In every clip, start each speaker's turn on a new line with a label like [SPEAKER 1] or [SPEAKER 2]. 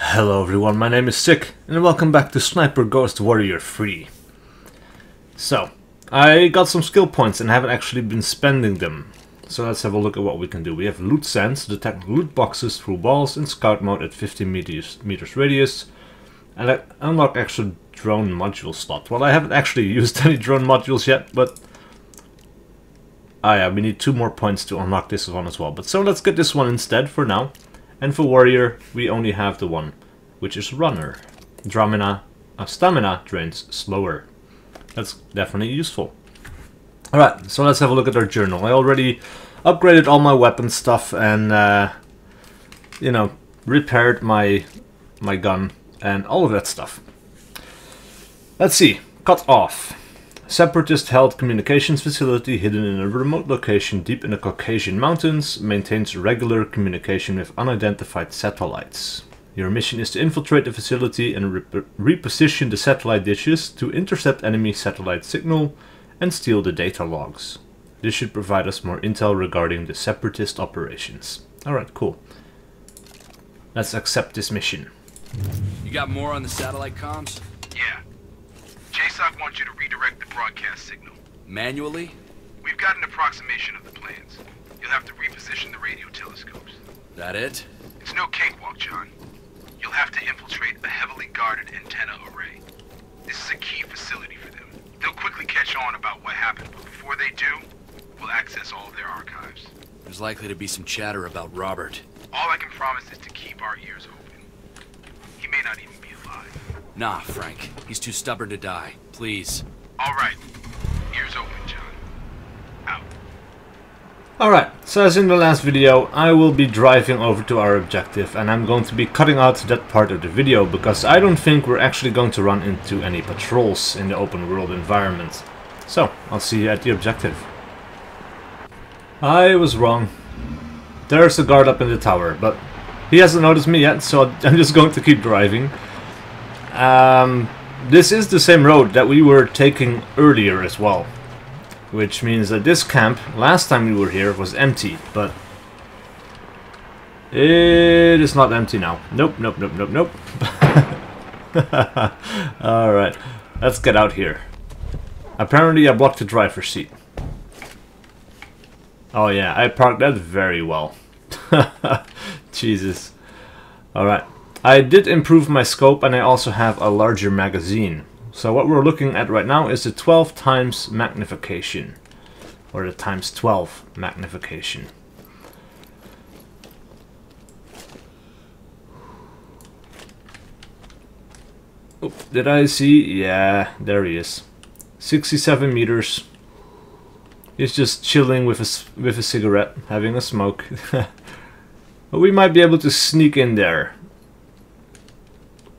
[SPEAKER 1] Hello everyone, my name is SiC, and welcome back to Sniper Ghost Warrior 3. So, I got some skill points and haven't actually been spending them. So let's have a look at what we can do. We have loot sense, detect loot boxes through walls in scout mode at 50 meters, meters radius. And I unlock extra drone module slot. Well, I haven't actually used any drone modules yet, but... Ah yeah, we need two more points to unlock this one as well. But so let's get this one instead for now. And for warrior, we only have the one, which is runner. Dramina, uh, stamina drains slower. That's definitely useful. Alright, so let's have a look at our journal. I already upgraded all my weapon stuff and, uh, you know, repaired my, my gun and all of that stuff. Let's see. Cut off. Separatist held communications facility hidden in a remote location deep in the Caucasian mountains maintains regular communication with unidentified satellites. Your mission is to infiltrate the facility and re reposition the satellite dishes to intercept enemy satellite signal and steal the data logs. This should provide us more intel regarding the separatist operations. Alright, cool. Let's accept this mission.
[SPEAKER 2] You got more on the satellite comms?
[SPEAKER 3] Yeah. JSOC wants you to redirect the broadcast signal.
[SPEAKER 2] Manually?
[SPEAKER 3] We've got an approximation of the plans. You'll have to reposition the radio telescopes.
[SPEAKER 2] That it?
[SPEAKER 3] It's no cakewalk, John. You'll have to infiltrate a heavily guarded antenna array. This is a key facility for them. They'll quickly catch on about what happened, but before they do, we'll access all of their archives.
[SPEAKER 2] There's likely to be some chatter about Robert.
[SPEAKER 3] All I can promise is to keep our ears open. He may not even be alive.
[SPEAKER 2] Nah, Frank. He's too stubborn to die. Please.
[SPEAKER 3] All right. Ears open, John. Out.
[SPEAKER 1] Alright, so as in the last video, I will be driving over to our objective and I'm going to be cutting out that part of the video because I don't think we're actually going to run into any patrols in the open world environment. So, I'll see you at the objective. I was wrong. There's a guard up in the tower, but he hasn't noticed me yet, so I'm just going to keep driving. Um, this is the same road that we were taking earlier as well. Which means that this camp, last time we were here, was empty, but... It is not empty now. Nope, nope, nope, nope, nope. Alright, let's get out here. Apparently I blocked the driver's seat. Oh yeah, I parked that very well. Jesus. Alright. I did improve my scope and I also have a larger magazine. So what we're looking at right now is the 12 times magnification. Or the times 12 magnification. Did I see? Yeah, there he is. 67 meters. He's just chilling with a, with a cigarette, having a smoke. but we might be able to sneak in there.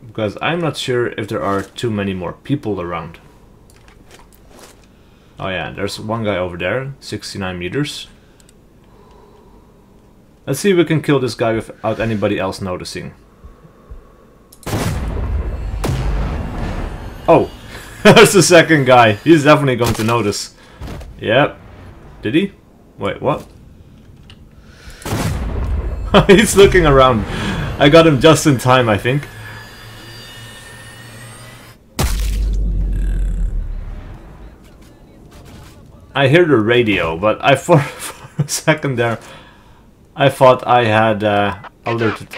[SPEAKER 1] Because I'm not sure if there are too many more people around. Oh yeah, there's one guy over there, 69 meters. Let's see if we can kill this guy without anybody else noticing. Oh, there's the second guy. He's definitely going to notice. Yep. Did he? Wait, what? He's looking around. I got him just in time, I think. I hear the radio, but I for, for a second there, I thought I had uh, alerted.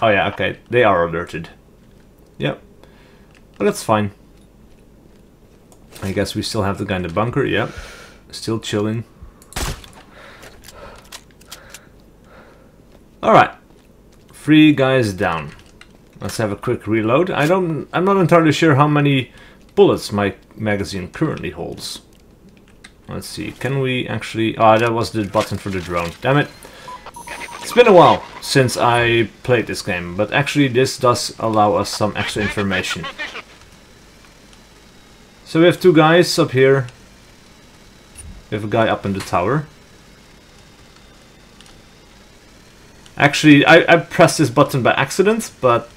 [SPEAKER 1] Oh yeah, okay, they are alerted. Yep, but that's fine. I guess we still have the guy in the bunker. Yep, still chilling. All right, three guys down. Let's have a quick reload. I don't. I'm not entirely sure how many bullets my magazine currently holds. Let's see, can we actually... Ah, that was the button for the drone. Damn it. It's been a while since I played this game, but actually this does allow us some extra information. So we have two guys up here. We have a guy up in the tower. Actually, I, I pressed this button by accident, but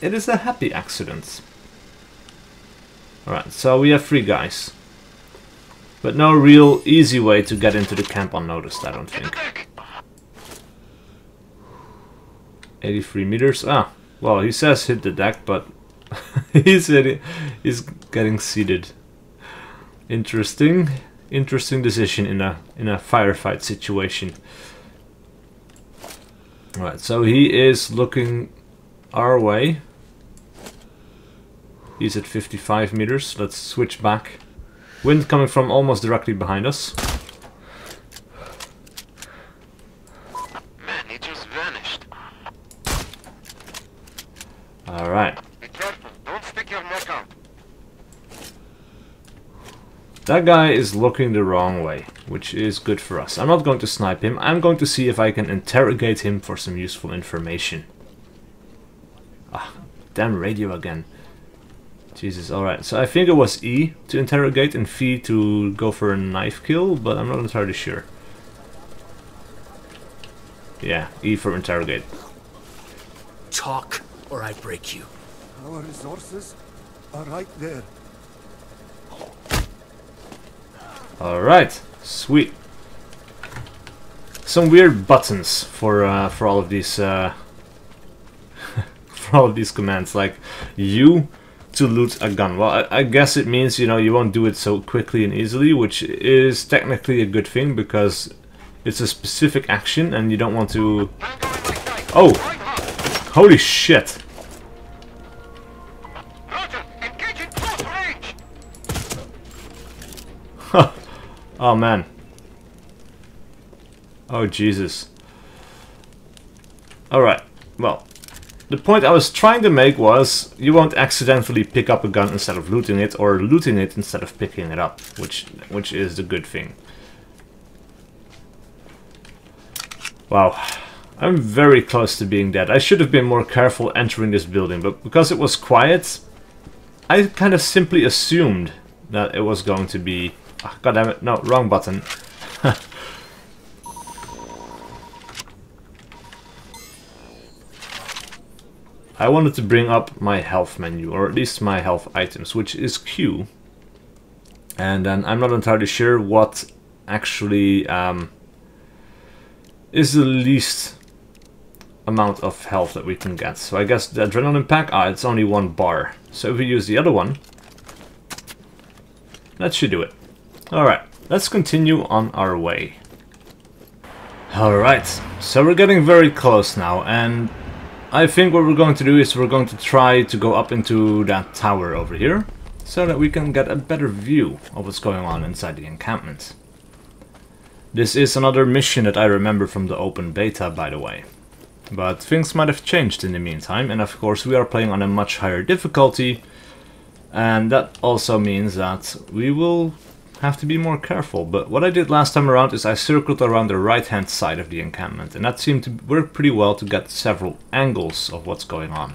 [SPEAKER 1] it is a happy accident. Alright, so we have three guys. But no real easy way to get into the camp unnoticed, I don't think. 83 meters. Ah, Well, he says hit the deck, but he's hitting, he's getting seated. Interesting, interesting decision in a in a firefight situation. Right, so he is looking our way. He's at 55 meters. Let's switch back. Wind coming from almost directly behind us.
[SPEAKER 4] Man, he just vanished.
[SPEAKER 1] Alright.
[SPEAKER 4] Be careful. Don't stick your neck out.
[SPEAKER 1] That guy is looking the wrong way, which is good for us. I'm not going to snipe him. I'm going to see if I can interrogate him for some useful information. Ah, damn radio again. Jesus, alright. So I think it was E to interrogate and V to go for a knife kill, but I'm not entirely sure. Yeah, E for interrogate.
[SPEAKER 2] Talk, or I break you.
[SPEAKER 5] Our resources are right there.
[SPEAKER 1] Alright, sweet. Some weird buttons for uh, for all of these uh, for all of these commands, like U to loot a gun. Well, I, I guess it means you know you won't do it so quickly and easily, which is technically a good thing because it's a specific action and you don't want to. Oh, holy shit! Oh man. Oh Jesus. Alright, well. The point I was trying to make was you won't accidentally pick up a gun instead of looting it or looting it instead of picking it up, which which is the good thing. Wow. I'm very close to being dead. I should have been more careful entering this building, but because it was quiet, I kind of simply assumed that it was going to be Ah, God damn it! No, wrong button. I wanted to bring up my health menu, or at least my health items, which is Q. And then I'm not entirely sure what actually um, is the least amount of health that we can get. So I guess the adrenaline pack, ah, it's only one bar. So if we use the other one, that should do it. Alright, let's continue on our way. Alright, so we're getting very close now, and I think what we're going to do is we're going to try to go up into that tower over here, so that we can get a better view of what's going on inside the encampment. This is another mission that I remember from the open beta, by the way. But things might have changed in the meantime, and of course we are playing on a much higher difficulty, and that also means that we will have to be more careful. But what I did last time around is I circled around the right hand side of the encampment and that seemed to work pretty well to get several angles of what's going on.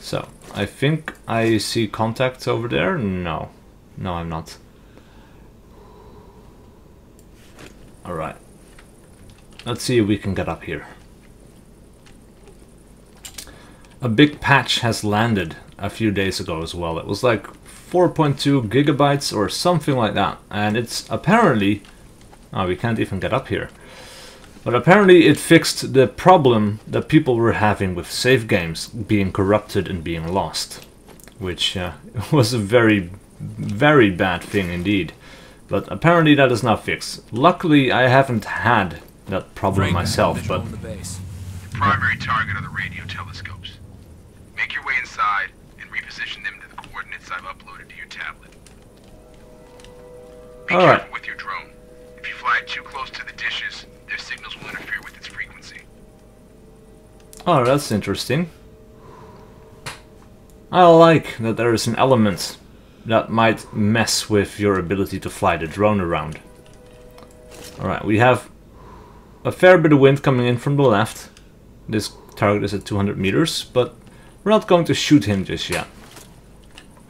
[SPEAKER 1] So, I think I see contacts over there? No. No, I'm not. Alright. Let's see if we can get up here. A big patch has landed a few days ago as well. It was like 4.2 gigabytes or something like that. And it's apparently... Oh, we can't even get up here. But apparently it fixed the problem that people were having with save games being corrupted and being lost. Which uh, was a very, very bad thing indeed. But apparently that is now fixed. Luckily I haven't had that problem
[SPEAKER 2] Frank,
[SPEAKER 1] myself, but
[SPEAKER 2] the base.
[SPEAKER 3] Primary target are the radio telescopes. Make your way inside and reposition them to the coordinates I've uploaded to your tablet. Be
[SPEAKER 1] All right.
[SPEAKER 3] careful with your drone. If you fly too close to the dishes, their signals will interfere with its frequency.
[SPEAKER 1] Oh, that's interesting. I like that there is an element that might mess with your ability to fly the drone around. Alright, we have a fair bit of wind coming in from the left. This target is at 200 meters, but we're not going to shoot him just yet.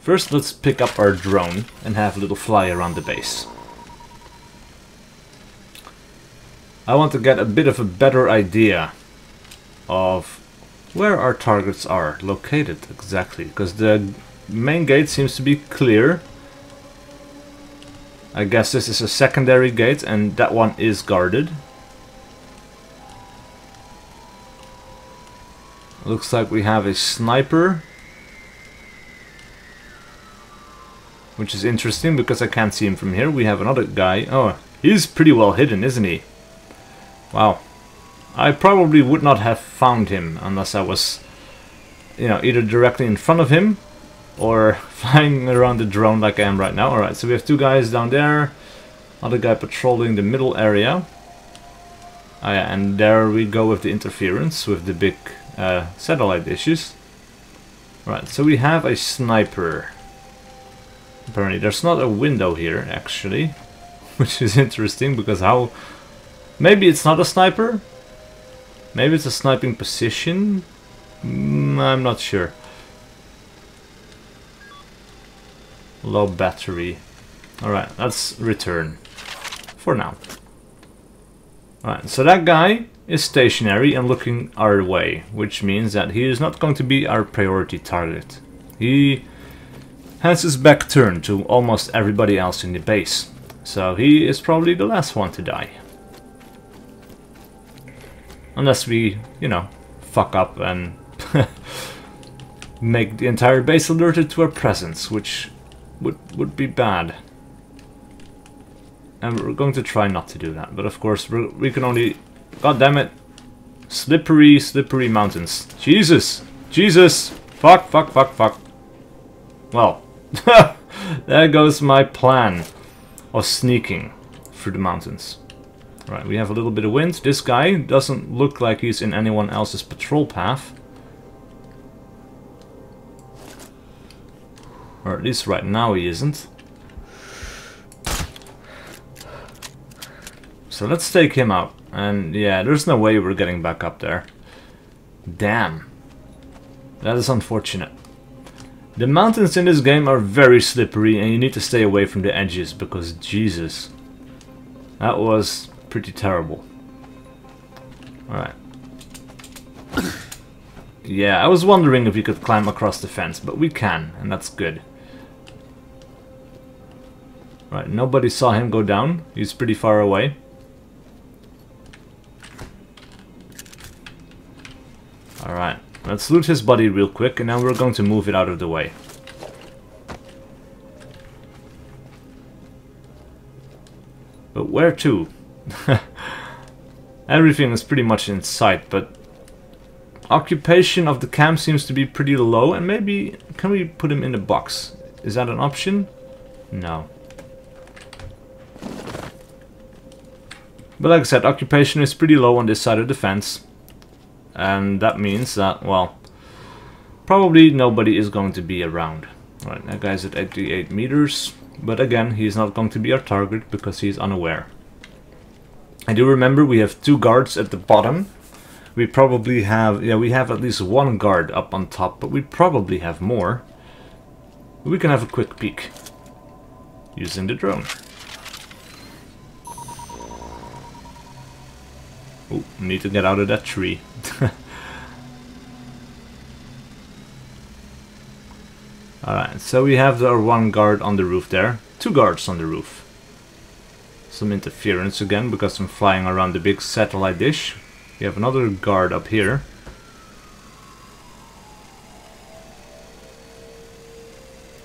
[SPEAKER 1] First, let's pick up our drone and have a little fly around the base. I want to get a bit of a better idea of where our targets are located exactly, because the main gate seems to be clear. I guess this is a secondary gate and that one is guarded. Looks like we have a sniper. Which is interesting because I can't see him from here. We have another guy. Oh, he's pretty well hidden, isn't he? Wow. I probably would not have found him unless I was, you know, either directly in front of him or flying around the drone like I am right now. Alright, so we have two guys down there. Other guy patrolling the middle area. Oh yeah, and there we go with the interference with the big uh, satellite dishes. Right, so we have a sniper. Apparently there's not a window here, actually. Which is interesting, because how... Maybe it's not a sniper? Maybe it's a sniping position? Mm, I'm not sure. Low battery. Alright, let's return. For now. Alright, so that guy is stationary and looking our way, which means that he is not going to be our priority target. He has his back turned to almost everybody else in the base, so he is probably the last one to die. Unless we, you know, fuck up and make the entire base alerted to our presence, which would, would be bad. And we're going to try not to do that, but of course we can only... God damn it! Slippery, slippery mountains. Jesus! Jesus! Fuck, fuck, fuck, fuck. Well, there goes my plan of sneaking through the mountains. Right, we have a little bit of wind. This guy doesn't look like he's in anyone else's patrol path. Or at least right now he isn't. So let's take him out. And yeah, there's no way we're getting back up there. Damn. That is unfortunate. The mountains in this game are very slippery and you need to stay away from the edges because Jesus. That was pretty terrible. Alright. yeah, I was wondering if we could climb across the fence, but we can, and that's good. Right, nobody saw him go down. He's pretty far away. Alright, let's loot his body real quick and then we're going to move it out of the way. But where to? Everything is pretty much in sight, but occupation of the camp seems to be pretty low and maybe can we put him in a box? Is that an option? No. But like I said, occupation is pretty low on this side of the fence. And that means that, well, probably nobody is going to be around. Right, that guy's at 88 meters. But again, he's not going to be our target because he's unaware. I do remember we have two guards at the bottom. We probably have, yeah, we have at least one guard up on top, but we probably have more. We can have a quick peek using the drone. Oh, need to get out of that tree. Alright, so we have our one guard on the roof there. Two guards on the roof. Some interference again because I'm flying around the big satellite dish. We have another guard up here.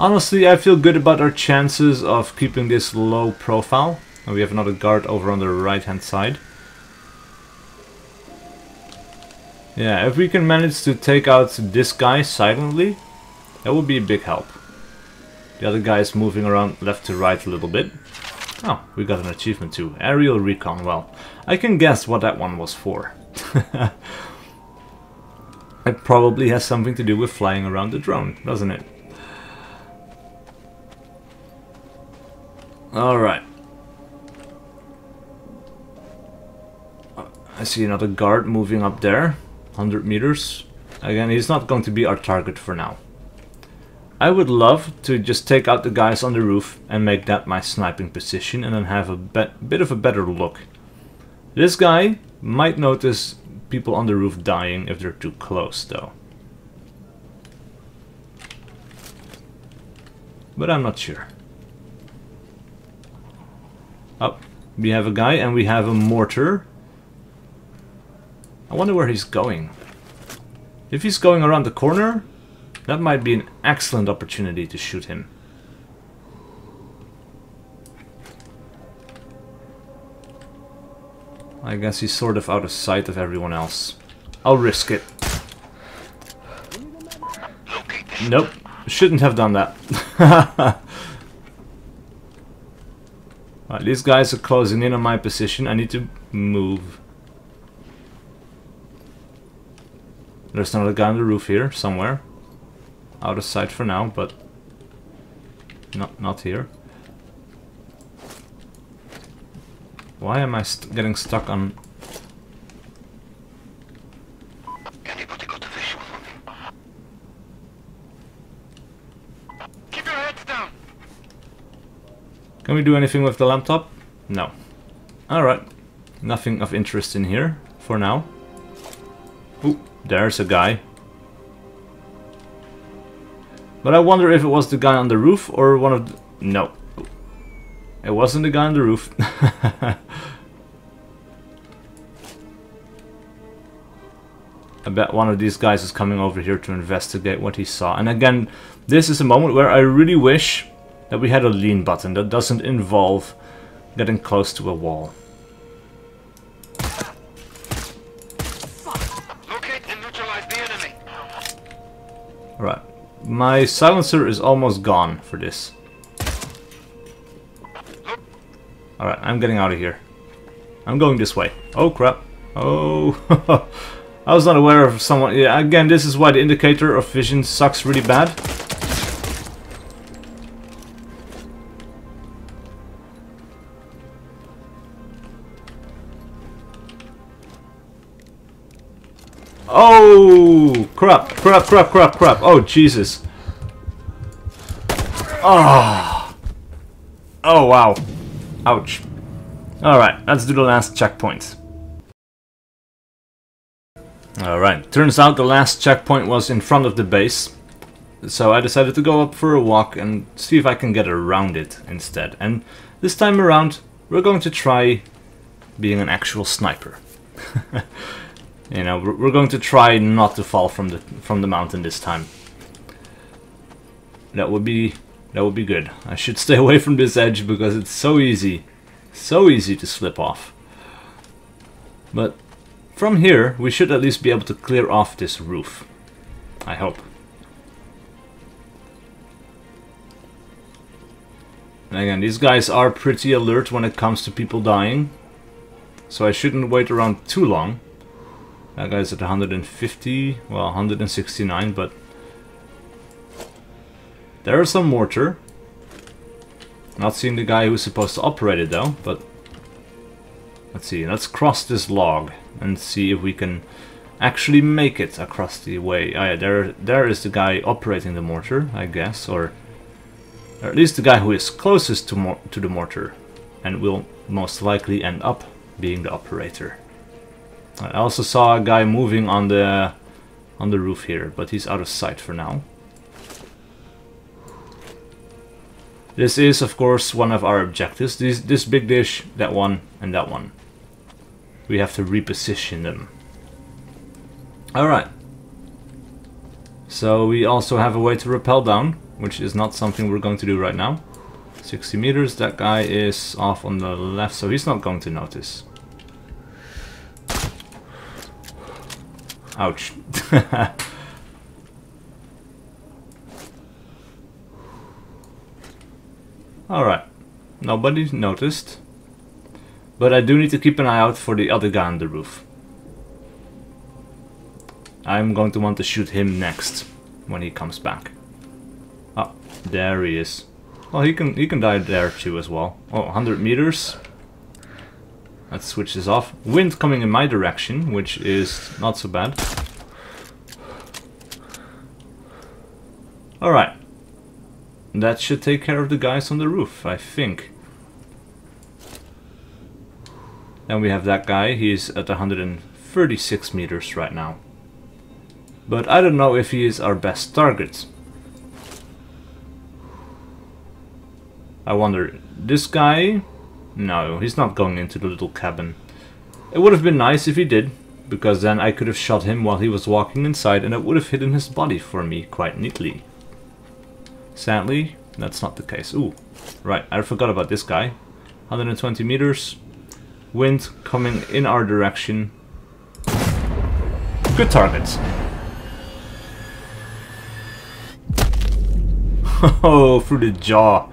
[SPEAKER 1] Honestly, I feel good about our chances of keeping this low profile. And we have another guard over on the right hand side. Yeah, if we can manage to take out this guy silently, that would be a big help. The other guy is moving around left to right a little bit. Oh, we got an achievement too. Aerial Recon. Well, I can guess what that one was for. it probably has something to do with flying around the drone, doesn't it? Alright. I see another guard moving up there. 100 meters. Again, he's not going to be our target for now. I would love to just take out the guys on the roof and make that my sniping position and then have a bit of a better look. This guy might notice people on the roof dying if they're too close though. But I'm not sure. Oh, we have a guy and we have a mortar I wonder where he's going. If he's going around the corner, that might be an excellent opportunity to shoot him. I guess he's sort of out of sight of everyone else. I'll risk it. Nope. Shouldn't have done that. these guys are closing in on my position. I need to move. There's another guy on the roof here, somewhere. Out of sight for now, but... Not, not here. Why am I st getting stuck on...
[SPEAKER 4] Anybody got a visual? Keep your heads down!
[SPEAKER 1] Can we do anything with the laptop? No. Alright. Nothing of interest in here, for now. Ooh, there's a guy. But I wonder if it was the guy on the roof or one of the... No. It wasn't the guy on the roof. I bet one of these guys is coming over here to investigate what he saw. And again, this is a moment where I really wish that we had a lean button that doesn't involve getting close to a wall. My silencer is almost gone for this. Alright, I'm getting out of here. I'm going this way. Oh crap. Oh. I was not aware of someone... Yeah, again, this is why the indicator of vision sucks really bad. Oh! Crap, crap, crap, crap, crap. Oh, Jesus. Oh. Oh, wow. Ouch. Alright, let's do the last checkpoint. Alright, turns out the last checkpoint was in front of the base. So I decided to go up for a walk and see if I can get around it instead. And this time around, we're going to try being an actual sniper. you know, we're going to try not to fall from the from the mountain this time. That would be that would be good. I should stay away from this edge because it's so easy, so easy to slip off. But from here, we should at least be able to clear off this roof. I hope. And again, these guys are pretty alert when it comes to people dying. So I shouldn't wait around too long. That guy's at 150, well 169, but... There's some mortar. Not seeing the guy who's supposed to operate it though, but... Let's see, let's cross this log and see if we can actually make it across the way. Oh yeah, there, there is the guy operating the mortar, I guess, or, or at least the guy who is closest to, to the mortar and will most likely end up being the operator. I also saw a guy moving on the on the roof here, but he's out of sight for now. This is, of course, one of our objectives. This, this big dish, that one, and that one. We have to reposition them. Alright. So we also have a way to rappel down, which is not something we're going to do right now. 60 meters, that guy is off on the left, so he's not going to notice. Ouch. Alright. Nobody noticed. But I do need to keep an eye out for the other guy on the roof. I'm going to want to shoot him next when he comes back. Oh, there he is. Well, he can he can die there too as well. Oh, 100 meters. Let's switch this off. Wind coming in my direction, which is not so bad. Alright. That should take care of the guys on the roof, I think. Then we have that guy, he's at 136 meters right now. But I don't know if he is our best target. I wonder, this guy? No, he's not going into the little cabin. It would have been nice if he did, because then I could have shot him while he was walking inside and it would have hidden his body for me quite neatly. Sadly, that's not the case. Ooh, right, I forgot about this guy. 120 meters, wind coming in our direction. Good targets. Oh, through the jaw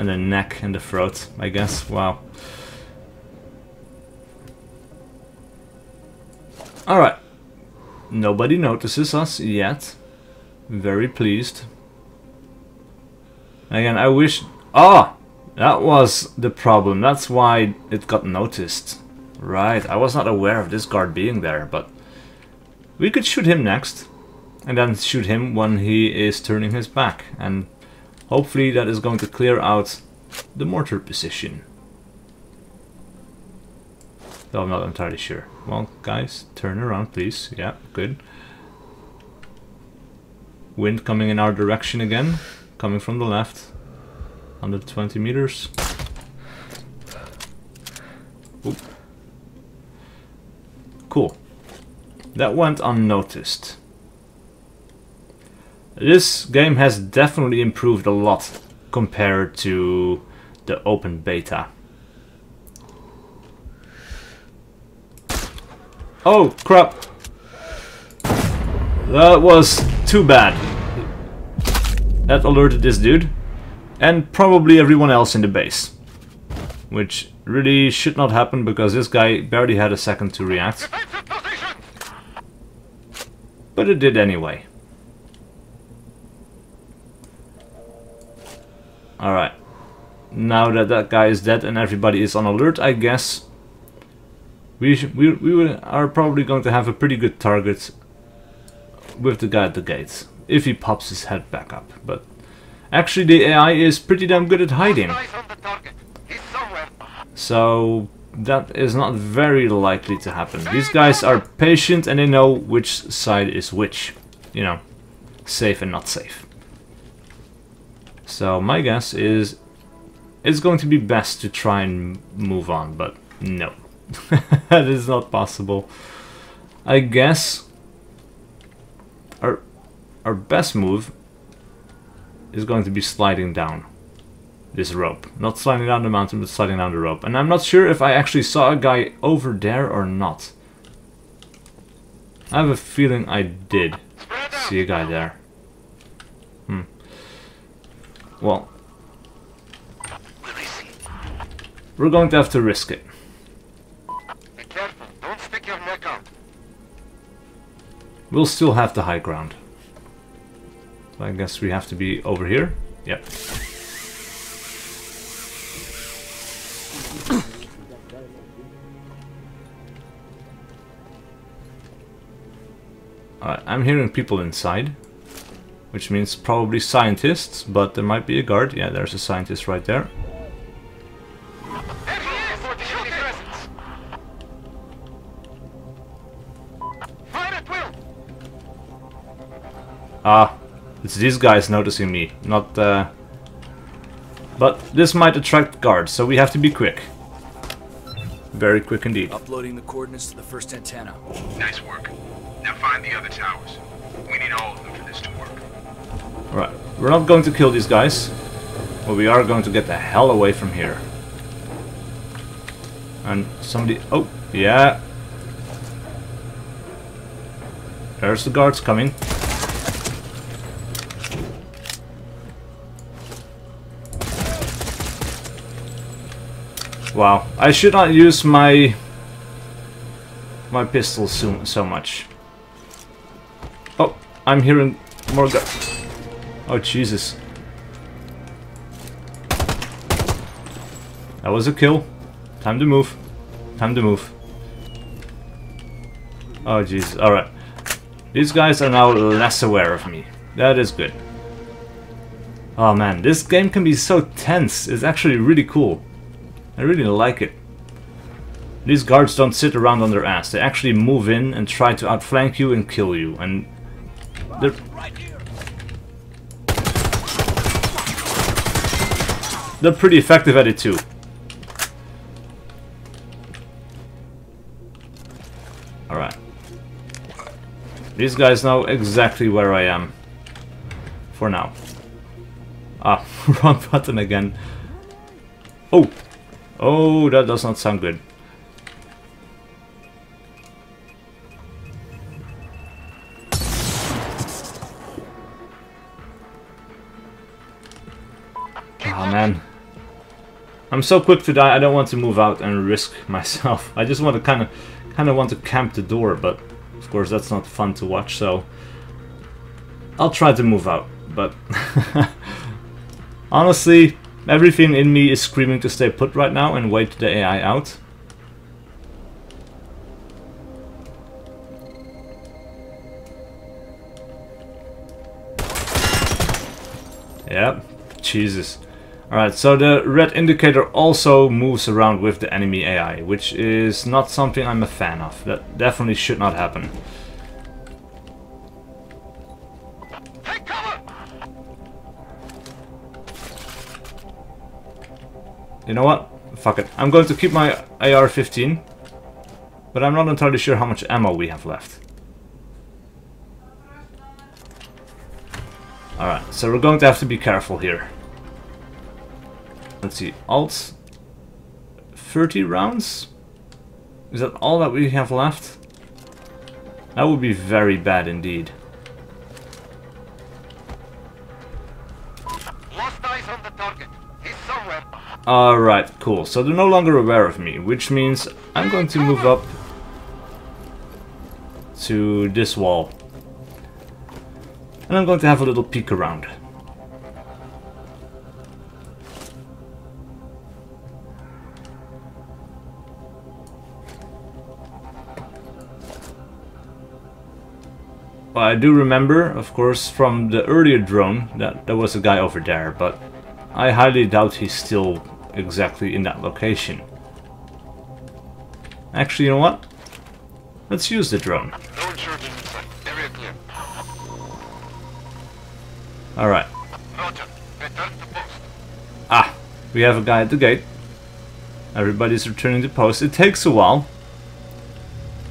[SPEAKER 1] and the neck and the throat, I guess. Wow. Alright. Nobody notices us yet. Very pleased. Again, I wish... Ah! That was the problem. That's why it got noticed. Right, I was not aware of this guard being there, but... We could shoot him next. And then shoot him when he is turning his back. And hopefully that is going to clear out the mortar position. Though I'm not entirely sure. Well, guys, turn around, please. Yeah, good. Wind coming in our direction again. Coming from the left. 120 meters. Oop. Cool. That went unnoticed. This game has definitely improved a lot compared to the open beta. Oh, crap. That was too bad. That alerted this dude. And probably everyone else in the base. Which really should not happen because this guy barely had a second to react. But it did anyway. Alright. Now that that guy is dead and everybody is on alert, I guess we, we, we are probably going to have a pretty good target with the guy at the gates. If he pops his head back up. But actually the AI is pretty damn good at hiding. So that is not very likely to happen. These guys are patient and they know which side is which. You know, safe and not safe. So my guess is it's going to be best to try and move on, but no. that is not possible. I guess our our best move is going to be sliding down this rope. Not sliding down the mountain, but sliding down the rope. And I'm not sure if I actually saw a guy over there or not. I have a feeling I did see a guy there. Well,
[SPEAKER 4] Where is he?
[SPEAKER 1] we're going to have to risk it.
[SPEAKER 4] Be careful. Don't stick your neck out.
[SPEAKER 1] We'll still have the high ground. So I guess we have to be over here. Yep. Alright, uh, I'm hearing people inside. Which means probably scientists, but there might be a guard. Yeah, there's a scientist right there.
[SPEAKER 4] There he is! Shoot him! presence. Fire at will!
[SPEAKER 1] Ah, it's these guys noticing me, not uh But this might attract guards, so we have to be quick. Very quick indeed.
[SPEAKER 2] Uploading the coordinates to the first antenna.
[SPEAKER 3] Nice work. Now find the other towers. We need all of them
[SPEAKER 1] Right, we're not going to kill these guys, but we are going to get the hell away from here. And somebody... Oh, yeah. There's the guards coming. Wow, I should not use my my pistol so, so much. Oh, I'm hearing more guards. Oh, Jesus. That was a kill. Time to move. Time to move. Oh, Jesus. Alright. These guys are now less aware of me. That is good. Oh, man. This game can be so tense. It's actually really cool. I really like it. These guards don't sit around on their ass. They actually move in and try to outflank you and kill you. And they're They're pretty effective at it too. Alright. These guys know exactly where I am. For now. Ah, wrong button again. Oh! Oh, that does not sound good. I'm so quick to die, I don't want to move out and risk myself. I just want to kind of kind of want to camp the door, but of course that's not fun to watch, so I'll try to move out, but honestly, everything in me is screaming to stay put right now and wait the AI out. Yep, Jesus. Alright, so the red indicator also moves around with the enemy AI, which is not something I'm a fan of. That definitely should not happen. You know what? Fuck it. I'm going to keep my AR-15, but I'm not entirely sure how much ammo we have left. Alright, so we're going to have to be careful here. Let's see, alt 30 rounds? Is that all that we have left? That would be very bad indeed.
[SPEAKER 4] Lost eyes on the target. He's somewhere.
[SPEAKER 1] Alright, cool. So they're no longer aware of me, which means I'm going to move up to this wall. And I'm going to have a little peek around. Well, I do remember, of course, from the earlier drone that there was a guy over there, but I highly doubt he's still exactly in that location. Actually, you know what? Let's use the drone.
[SPEAKER 4] No insurgents inside. Area clear.
[SPEAKER 1] Alright.
[SPEAKER 4] Return to post.
[SPEAKER 1] Ah, we have a guy at the gate. Everybody's returning to post. It takes a while.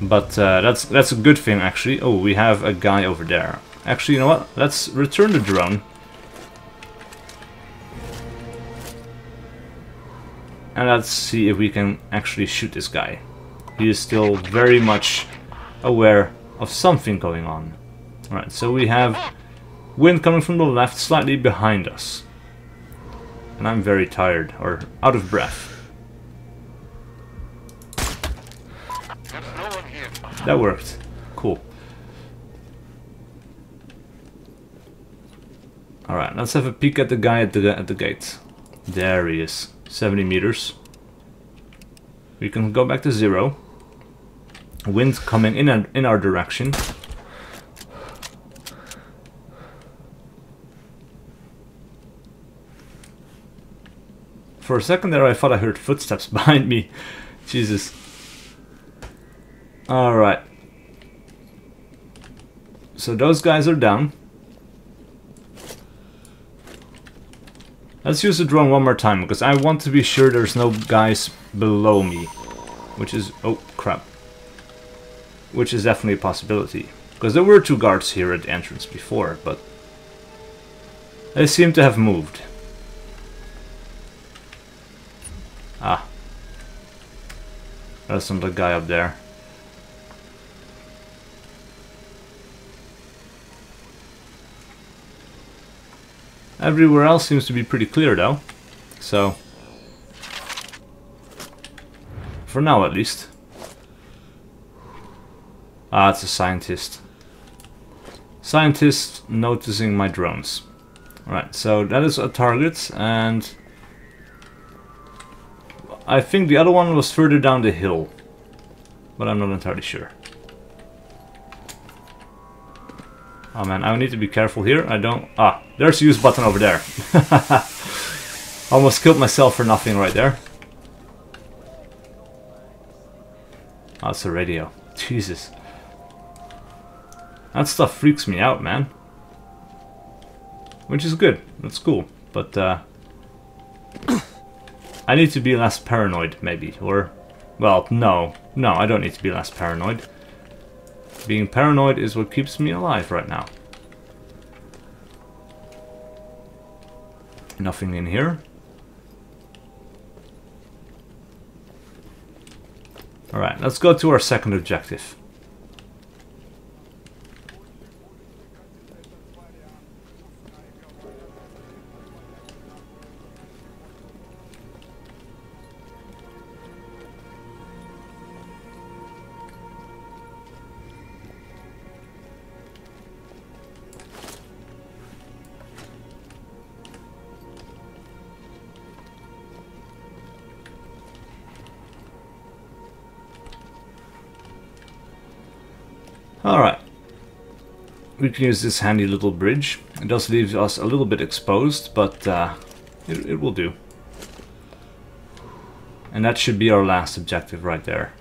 [SPEAKER 1] But uh, that's that's a good thing, actually. Oh, we have a guy over there. Actually, you know what? Let's return the drone. And let's see if we can actually shoot this guy. He is still very much aware of something going on. Alright, so we have wind coming from the left, slightly behind us. And I'm very tired, or out of breath.
[SPEAKER 4] There's no one here.
[SPEAKER 1] That worked. Cool. Alright, let's have a peek at the guy at the at the gate. There he is. 70 meters. We can go back to zero. Wind coming in our, in our direction. For a second there I thought I heard footsteps behind me. Jesus. Alright. So those guys are down. Let's use the drone one more time, because I want to be sure there's no guys below me. Which is... oh, crap. Which is definitely a possibility. Because there were two guards here at the entrance before, but... They seem to have moved. Ah. There's another guy up there. Everywhere else seems to be pretty clear though. So... For now at least. Ah, it's a scientist. Scientist noticing my drones. Alright, so that is a target and... I think the other one was further down the hill. But I'm not entirely sure. Oh man, I need to be careful here. I don't... Ah, there's the use button over there. Almost killed myself for nothing right there. Oh, it's a radio. Jesus. That stuff freaks me out, man. Which is good. That's cool. But, uh... I need to be less paranoid, maybe. Or... Well, no. No, I don't need to be less paranoid. Being paranoid is what keeps me alive right now. Nothing in here. Alright, let's go to our second objective. We can use this handy little bridge. It does leave us a little bit exposed, but uh, it, it will do. And that should be our last objective right there.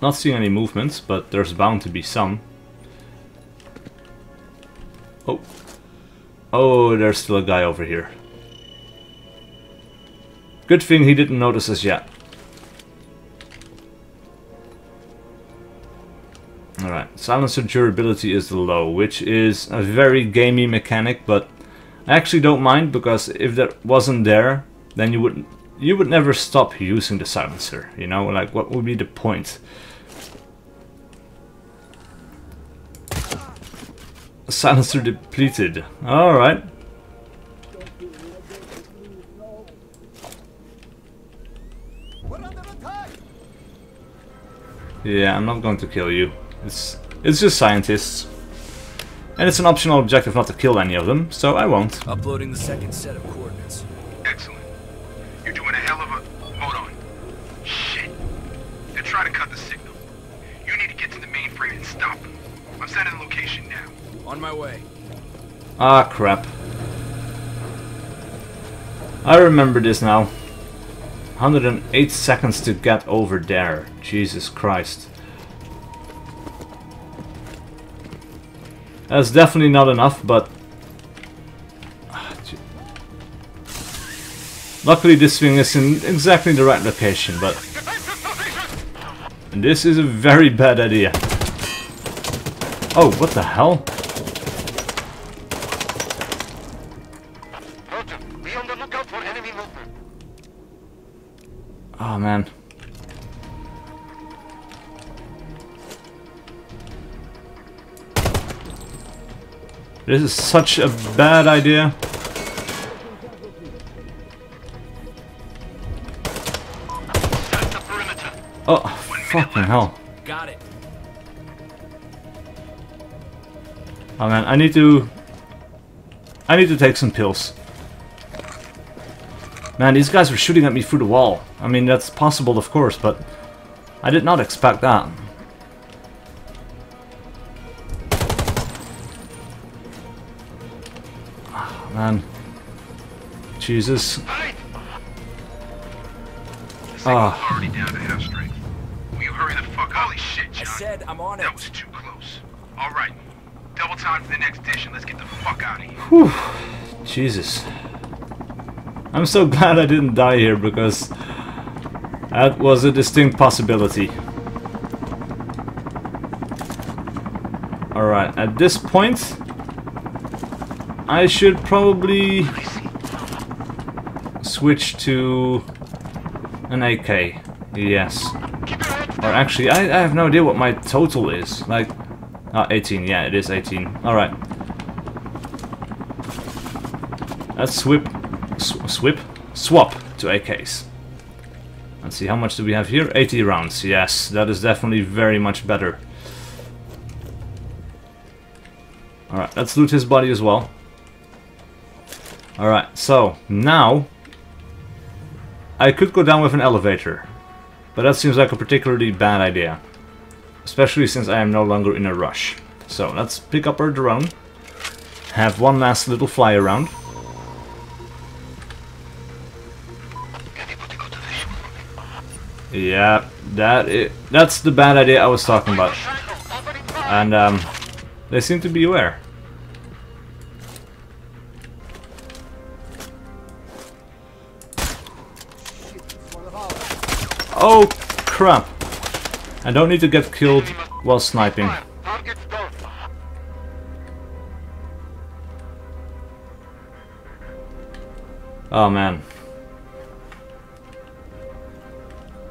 [SPEAKER 1] Not seeing any movements, but there's bound to be some. Oh. Oh, there's still a guy over here. Good thing he didn't notice us yet. Silencer durability is low, which is a very gamey mechanic, but I actually don't mind because if that wasn't there, then you would you would never stop using the silencer, you know? Like what would be the point? Silencer depleted. Alright. Yeah, I'm not going to kill you. It's it's just scientists. And it's an optional objective not to kill any of them, so I won't.
[SPEAKER 2] Uploading the second set of coordinates.
[SPEAKER 3] Excellent. You're doing a hell of a... Hold on. Shit. They're trying to cut the signal. You need to get to the mainframe and stop them. I'm sending the location now.
[SPEAKER 2] On my way.
[SPEAKER 1] Ah, crap. I remember this now. 108 seconds to get over there. Jesus Christ. That's definitely not enough, but... Luckily this thing is in exactly the right location, but... This is a very bad idea. Oh, what the hell? This is such a bad idea. Oh, fucking hell.
[SPEAKER 2] Got it.
[SPEAKER 1] Oh man, I need to... I need to take some pills. Man, these guys were shooting at me through the wall. I mean, that's possible, of course, but... I did not expect that. Jesus. Ah.
[SPEAKER 3] thing's already down to half strength. Will you hurry the fuck? Holy shit,
[SPEAKER 2] I said I'm on
[SPEAKER 3] That was too close. Alright. Double time for the next dish and let's get the fuck out of here.
[SPEAKER 1] Whew. Jesus. I'm so glad I didn't die here because that was a distinct possibility. Alright, at this point I should probably switch to an AK. Yes. Or actually, I, I have no idea what my total is. Like, ah, 18. Yeah, it is 18. All right. Let's swip, sw swip, swap to AKs. Let's see, how much do we have here? 80 rounds. Yes, that is definitely very much better. Alright, let's loot his body as well. Alright, so now I could go down with an elevator, but that seems like a particularly bad idea. Especially since I am no longer in a rush. So let's pick up our drone, have one last little fly around. Yeah, that i that's the bad idea I was talking about. And um, they seem to be aware. Oh, crap. I don't need to get killed while sniping. Oh man.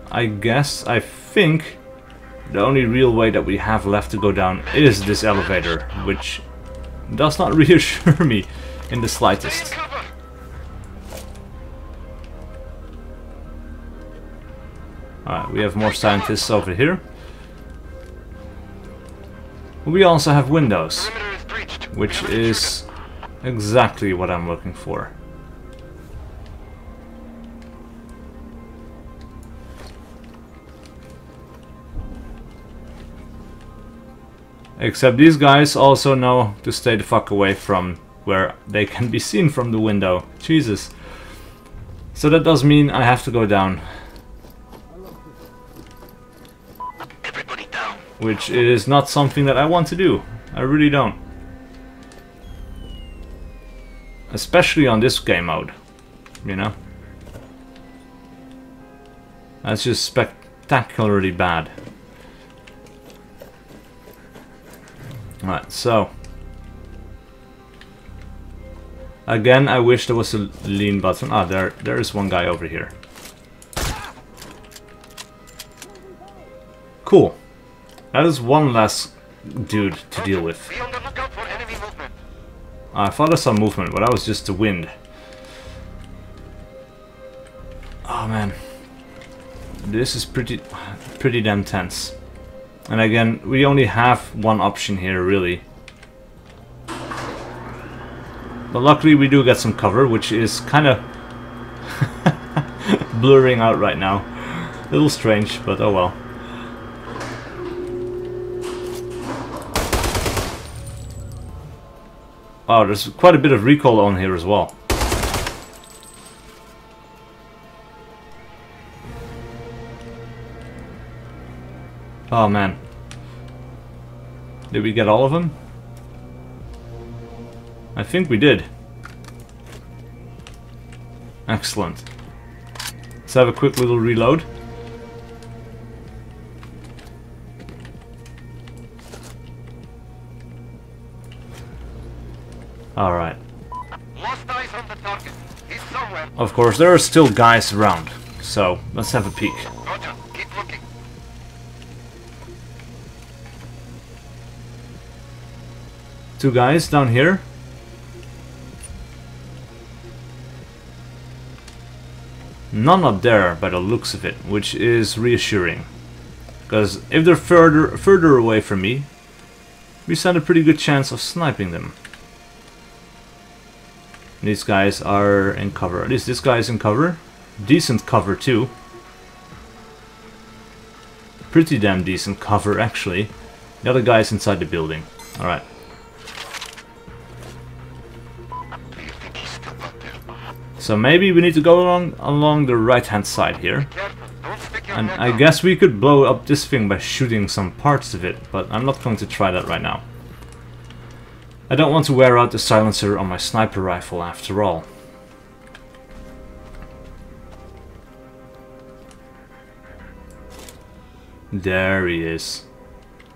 [SPEAKER 1] I guess, I think, the only real way that we have left to go down is this elevator, which does not reassure me in the slightest. Alright, we have more scientists over here. We also have windows, which is exactly what I'm looking for. Except these guys also know to stay the fuck away from where they can be seen from the window. Jesus. So that does mean I have to go down. Which is not something that I want to do. I really don't. Especially on this game mode, you know? That's just spectacularly bad. Alright, so. Again, I wish there was a lean button. Ah, there, there is one guy over here. Cool. That is one less dude to deal with.
[SPEAKER 4] Be on the lookout for enemy movement.
[SPEAKER 1] I thought I saw movement, but that was just the wind. Oh man. This is pretty pretty damn tense. And again, we only have one option here, really. But luckily we do get some cover, which is kind of blurring out right now. A little strange, but oh well. Oh, there's quite a bit of recoil on here as well. Oh man. Did we get all of them? I think we did. Excellent. Let's have a quick little reload. Alright.
[SPEAKER 4] Lost eyes on the target. He's somewhere.
[SPEAKER 1] Of course, there are still guys around, so let's have a peek.
[SPEAKER 4] Roger.
[SPEAKER 1] Two guys down here. None up there by the looks of it, which is reassuring. Because if they're further further away from me, we stand a pretty good chance of sniping them. These guys are in cover. At least this guy is in cover. Decent cover too. Pretty damn decent cover actually. The other guy's inside the building. Alright. So maybe we need to go along along the right hand side here. And I guess we could blow up this thing by shooting some parts of it, but I'm not going to try that right now. I don't want to wear out the silencer on my sniper rifle after all. There he is.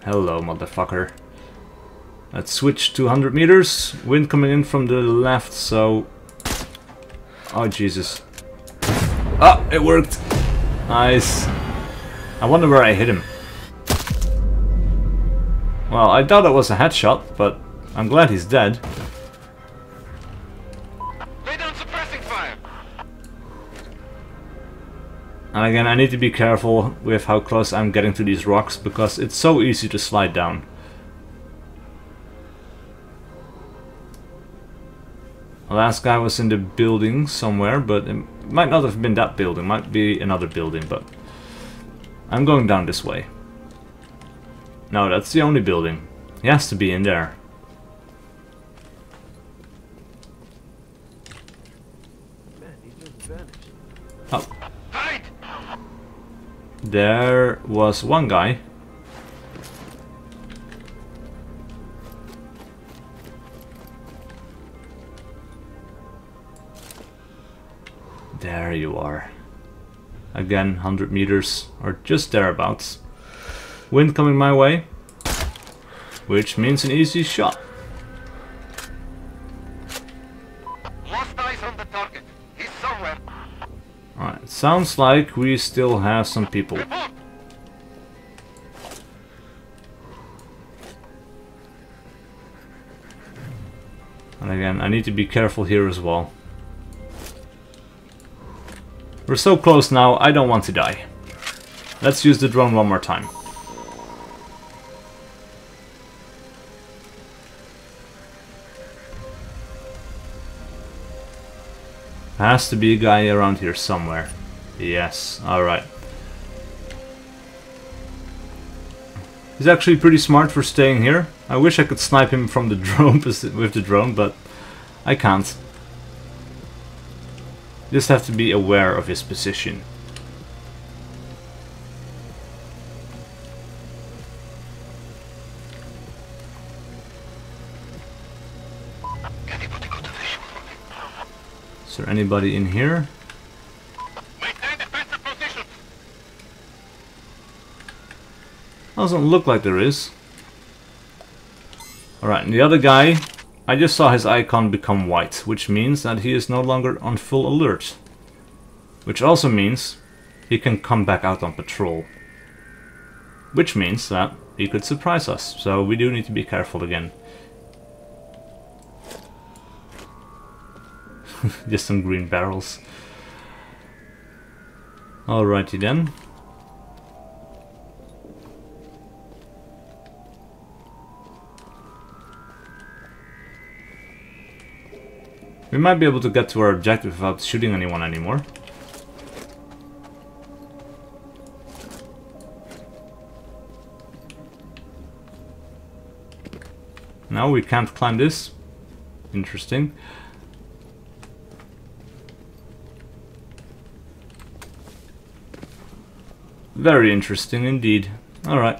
[SPEAKER 1] Hello, motherfucker. Let's switch to 100 meters. Wind coming in from the left, so... Oh, Jesus. Ah, it worked! Nice. I wonder where I hit him. Well, I doubt it was a headshot, but I'm glad he's dead.
[SPEAKER 4] Lay down suppressing fire.
[SPEAKER 1] And again, I need to be careful with how close I'm getting to these rocks, because it's so easy to slide down. The last guy was in the building somewhere, but it might not have been that building, might be another building, but... I'm going down this way. No, that's the only building. He has to be in there. Oh, there was one guy. There you are. Again, 100 meters, or just thereabouts. Wind coming my way, which means an easy shot. Sounds like we still have some people. And again, I need to be careful here as well. We're so close now, I don't want to die. Let's use the drone one more time. Has to be a guy around here somewhere. Yes, alright. He's actually pretty smart for staying here. I wish I could snipe him from the drone with the drone, but I can't. Just have to be aware of his position. Is there anybody in here? Doesn't look like there is. Alright, and the other guy, I just saw his icon become white, which means that he is no longer on full alert. Which also means he can come back out on patrol. Which means that he could surprise us, so we do need to be careful again. just some green barrels. Alrighty then. We might be able to get to our objective without shooting anyone anymore. No, we can't climb this. Interesting. Very interesting indeed. Alright.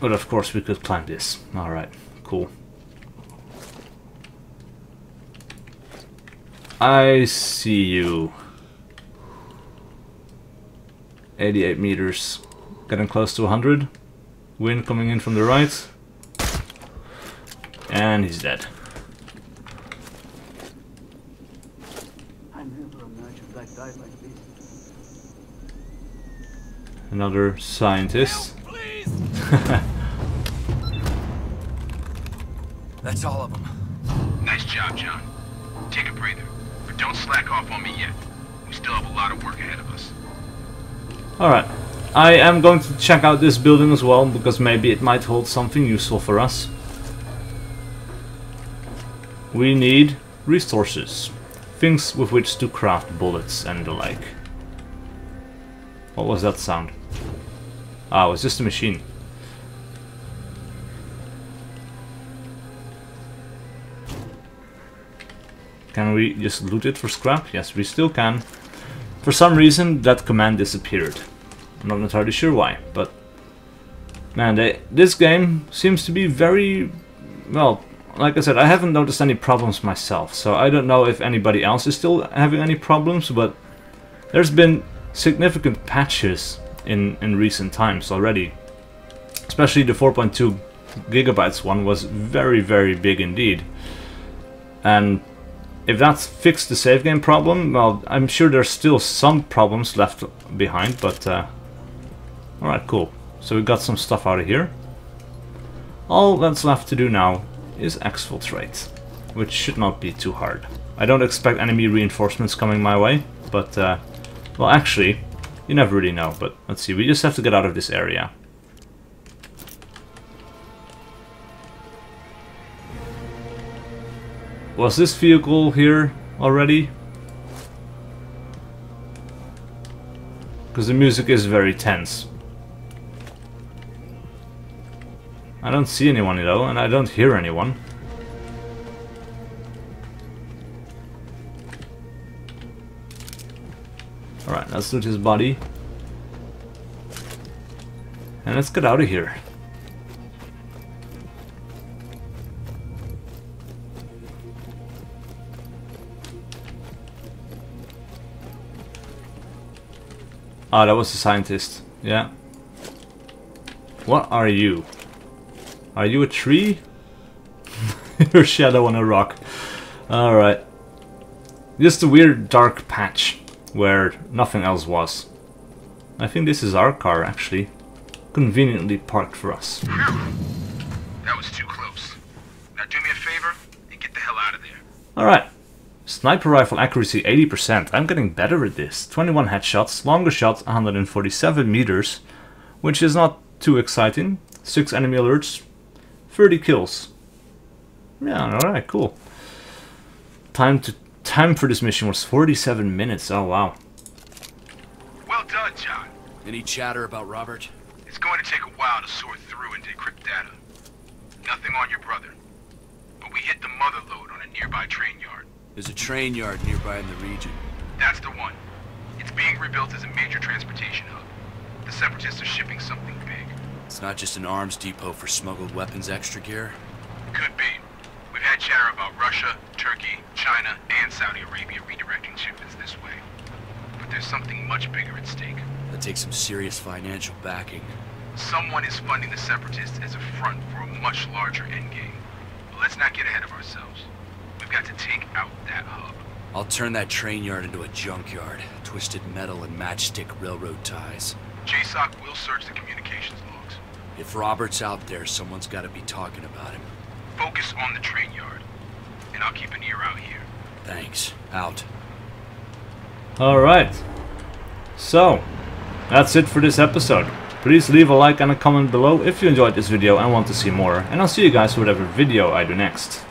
[SPEAKER 1] But of course we could climb this. Alright, cool. I see you. 88 meters. Getting close to 100. Wind coming in from the right. And he's dead. Another scientist.
[SPEAKER 2] That's all of them.
[SPEAKER 3] Nice job, John. Take a breather, but don't slack off on me yet. We still have a lot of work ahead of us.
[SPEAKER 1] Alright. I am going to check out this building as well, because maybe it might hold something useful for us. We need resources. Things with which to craft bullets and the like. What was that sound? Ah, it was just a machine. Can we just loot it for scrap? Yes, we still can. For some reason, that command disappeared. I'm not entirely sure why, but... Man, they, this game seems to be very... Well, like I said, I haven't noticed any problems myself, so I don't know if anybody else is still having any problems, but... There's been significant patches in, in recent times already. Especially the 4.2 gigabytes one was very, very big indeed. And if that's fixed the save game problem, well, I'm sure there's still some problems left behind, but... Uh, Alright, cool. So we got some stuff out of here. All that's left to do now is exfiltrate, which should not be too hard. I don't expect enemy reinforcements coming my way, but, uh, well, actually, you never really know, but let's see, we just have to get out of this area. Was this vehicle here already? Because the music is very tense. I don't see anyone though, and I don't hear anyone. Alright, let's loot his body. And let's get out of here. Ah, that was the scientist. Yeah. What are you? Are you a tree? Your shadow on a rock. Alright. Just a weird dark patch where nothing else was. I think this is our car actually. Conveniently parked for us.
[SPEAKER 3] That was too close. Now do me a favor and get the hell out of there.
[SPEAKER 1] Alright. Sniper rifle accuracy 80%. I'm getting better at this. 21 headshots, longer shots 147 meters, which is not too exciting. 6 enemy alerts, 30 kills. Yeah, alright, cool. Time to time for this mission was 47 minutes. Oh wow.
[SPEAKER 3] Well done, John.
[SPEAKER 2] Any chatter about Robert?
[SPEAKER 3] It's going to take a while to sort through and decrypt data. Nothing on your brother. But we hit the mother lode on a nearby train yard.
[SPEAKER 2] There's a train yard nearby in the region.
[SPEAKER 3] That's the one. It's being rebuilt as a major transportation hub. The Separatists are shipping something big.
[SPEAKER 2] It's not just an arms depot for smuggled weapons extra gear.
[SPEAKER 3] Could be. We've had chatter about Russia, Turkey, China, and Saudi Arabia redirecting shipments this way. But there's something much bigger at stake.
[SPEAKER 2] That takes some serious financial backing.
[SPEAKER 3] Someone is funding the Separatists as a front for a much larger endgame. But let's not get ahead of ourselves. We've got to take out that hub.
[SPEAKER 2] I'll turn that train yard into a junkyard. Twisted metal and matchstick railroad ties.
[SPEAKER 3] JSOC will search the communications logs.
[SPEAKER 2] If Robert's out there, someone's got to be talking about him.
[SPEAKER 3] Focus on the train yard. And I'll keep an ear out here.
[SPEAKER 2] Thanks. Out.
[SPEAKER 1] Alright. So, that's it for this episode. Please leave a like and a comment below if you enjoyed this video and want to see more, and I'll see you guys for whatever video I do next.